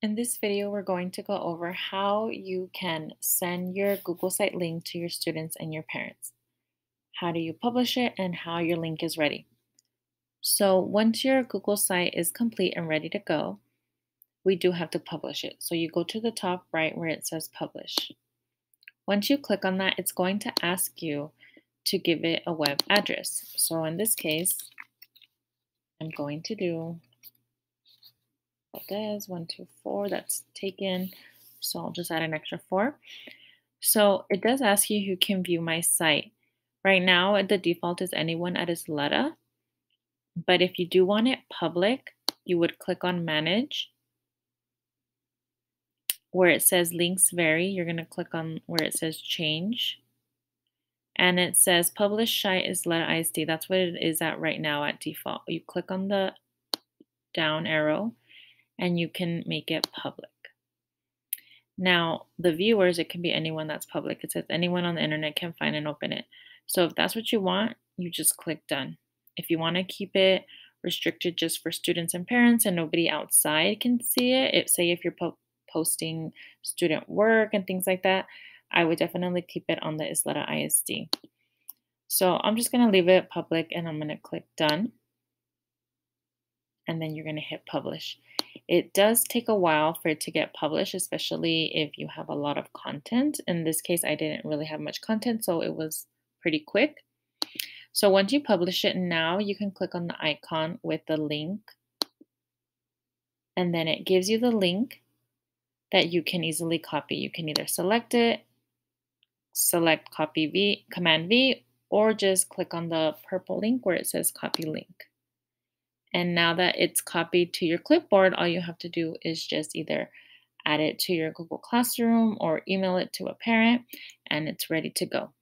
In this video, we're going to go over how you can send your Google Site link to your students and your parents. How do you publish it and how your link is ready. So once your Google site is complete and ready to go, we do have to publish it. So you go to the top right where it says publish. Once you click on that, it's going to ask you to give it a web address. So in this case, I'm going to do Valdez, one, two, four, that's taken. So I'll just add an extra four. So it does ask you who can view my site. Right now, the default is anyone at Ysleta. But if you do want it public, you would click on manage. Where it says links vary, you're going to click on where it says change. And it says publish site Ysleta ISD. That's what it is at right now at default. You click on the down arrow and you can make it public. Now, the viewers, it can be anyone that's public. It says anyone on the internet can find and open it. So if that's what you want, you just click done. If you want to keep it restricted just for students and parents and nobody outside can see it, say if you're po posting student work and things like that, I would definitely keep it on the Ysleta ISD. So I'm just going to leave it public and I'm going to click done. And then you're going to hit publish. It does take a while for it to get published, especially if you have a lot of content. In this case, I didn't really have much content, so it was pretty quick. So once you publish it, now you can click on the icon with the link. And then it gives you the link that you can easily copy. You can either select it, select copy V, command V, or just click on the purple link where it says copy link. And now that it's copied to your clipboard, all you have to do is just either add it to your Google Classroom or email it to a parent and it's ready to go.